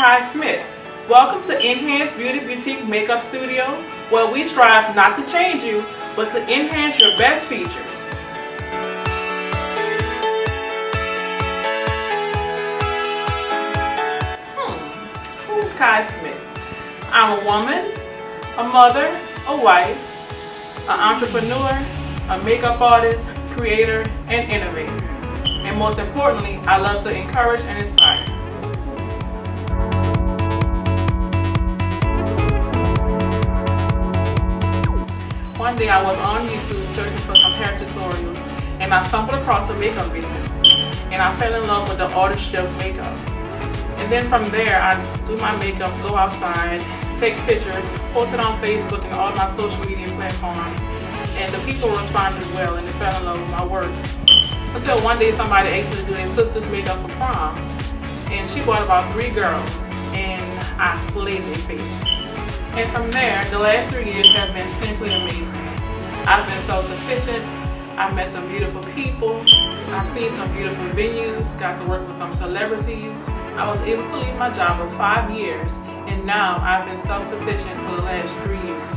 Kai Smith. Welcome to Enhanced Beauty Boutique Makeup Studio, where we strive not to change you, but to enhance your best features. Hmm, who's Kai Smith? I'm a woman, a mother, a wife, an entrepreneur, a makeup artist, creator, and innovator. And most importantly, I love to encourage and inspire. One day I was on YouTube searching for hair tutorials and I stumbled across a makeup video and I fell in love with the artistry of makeup. And then from there I do my makeup, go outside, take pictures, post it on Facebook and all my social media platforms and the people responded well and they fell in love with my work. Until one day somebody asked me to do their sister's makeup for prom and she brought about three girls and I slayed their face. And from there, the last three years have been simply amazing. I've been self-sufficient. I've met some beautiful people. I've seen some beautiful venues, got to work with some celebrities. I was able to leave my job for five years, and now I've been self-sufficient for the last three years.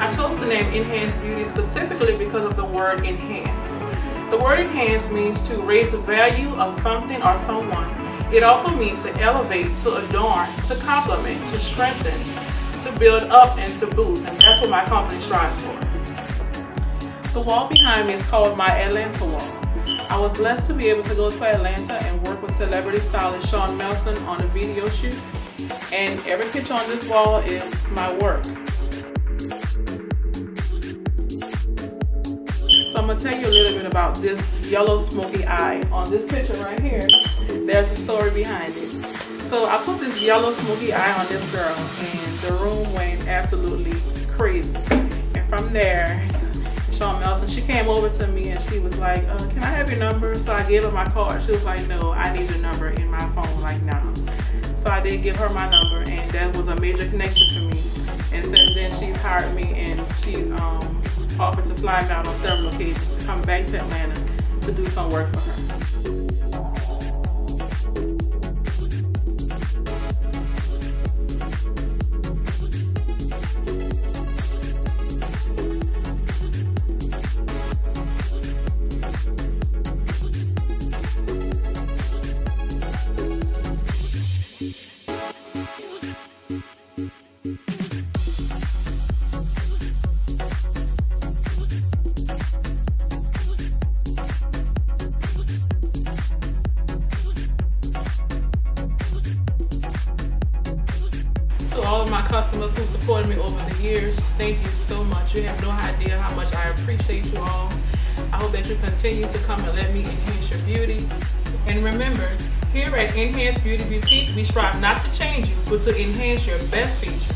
I chose the name Enhanced Beauty specifically because of the word enhance. The word enhance means to raise the value of something or someone. It also means to elevate, to adorn, to complement, to strengthen, to build up, and to boost. And that's what my company strives for. The wall behind me is called my Atlanta wall. I was blessed to be able to go to Atlanta and work with celebrity stylist Sean Melson on a video shoot. And every picture on this wall is my work. I'm gonna tell you a little bit about this yellow smoky eye. On this picture right here, there's a story behind it. So I put this yellow smoky eye on this girl and the room went absolutely crazy. And from there, Shawn Melson, she came over to me and she was like, uh, can I have your number? So I gave her my card. She was like, no, I need your number in my phone like now. So I did give her my number and that was a major connection for me. And since then she's hired me and she's um, offered to fly out on several occasions to come back to Atlanta to do some work for her. My customers who supported me over the years, thank you so much. You have no idea how much I appreciate you all. I hope that you continue to come and let me enhance your beauty. And remember, here at Enhanced Beauty Boutique, we strive not to change you, but to enhance your best features.